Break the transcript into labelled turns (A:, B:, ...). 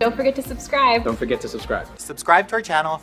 A: Don't forget to subscribe.
B: Don't forget to subscribe.
C: Subscribe to our channel